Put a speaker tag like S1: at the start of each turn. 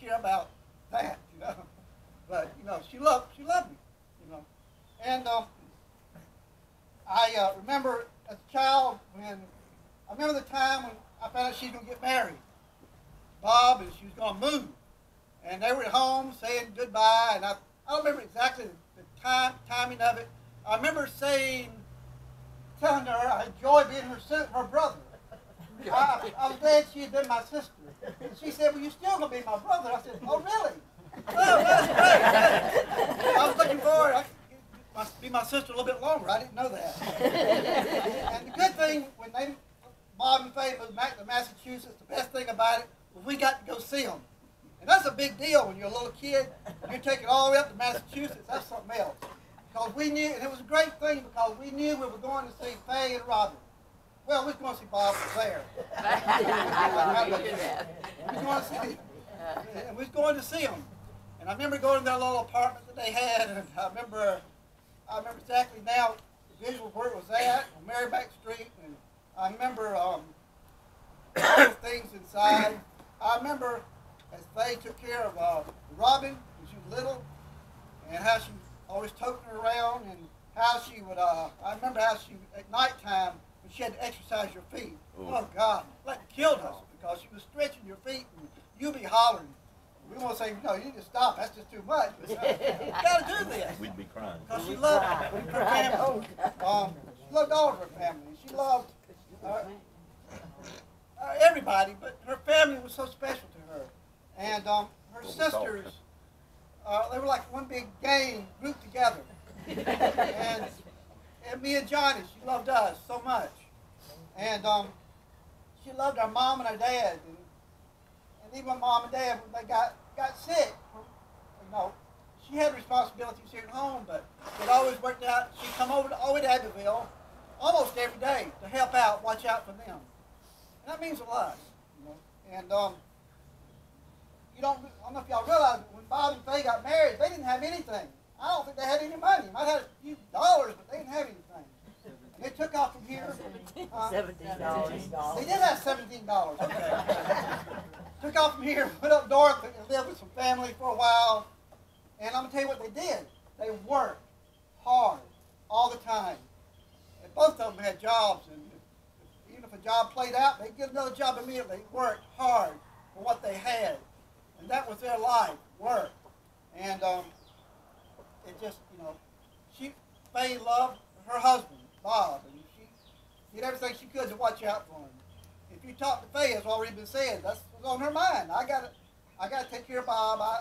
S1: care about that, you know. But you know, she loved she loved me, you know. And um, I uh, remember as a child when I remember the time when I found out she was gonna get married. Bob and she was gonna move, and they were at home saying goodbye. And I I don't remember exactly the, the time timing of it. I remember saying, telling her I enjoy being her her brother. I, I was glad she had been my sister. And she said, well, you're still going to be my brother. I said, oh, really? Well, that's great. I was looking forward. I could be my sister a little bit longer. I didn't know that. And the good thing, when they, Bob and Fay moved back to Massachusetts, the best thing about it was we got to go see them. And that's a big deal when you're a little kid. You're taking all the way up to Massachusetts. That's something else. Because we knew, and it was a great thing because we knew we were going to see Fay and Robin. Well, we was going to see Bob was there. we was going to see him. And we was going to see him. And I remember going to their little apartment that they had, and I remember, I remember exactly now the visual where it was at on Maryback Street, and I remember um, all the things inside. I remember as Fay took care of uh, Robin when she was little, and how she always toting her around, and how she would. Uh, I remember how she at nighttime when she had to exercise your feet.
S2: Ooh.
S1: Oh God, like killed us because she was stretching your feet, and you'd be hollering. We want to say, no, you need to stop. That's just too much. But, uh, you got to do this.
S2: We'd be crying.
S1: Because she loved her family. Um, she loved all of her family. She loved uh, uh, everybody, but her family was so special to her. And um, her
S2: What
S1: sisters, uh, they were like one big gang grouped together. and, and me and Johnny, she loved us so much. And um, she loved our mom and our dad. And, and even mom and dad, when they got, got sick, you know, she had responsibilities here at home, but it always worked out. She'd come over to, all the way to Abbeville almost every day to help out, watch out for them. And that means a lot, you know. And um, you don't, I don't know if y'all realize, but when Bob and Fay got married, they didn't have anything. I don't think they had any money. Might have had a few dollars, but they didn't have anything. And they took off from here. uh,
S3: Seventeen dollars.
S1: they did have seventeen dollars. Took off from here, went up north, and lived with some family for a while. And I'm gonna tell you what they did. They worked hard all the time. And both of them had jobs, and even if a job played out, they'd get another job immediately. They worked hard for what they had, and that was their life, work. And um, it just, you know, she Fay loved her husband, Bob, and she did everything she could to watch out for him. If you talk to Fay, as already been said, that's what's on her mind. I got to, I got to take care of Bob. I,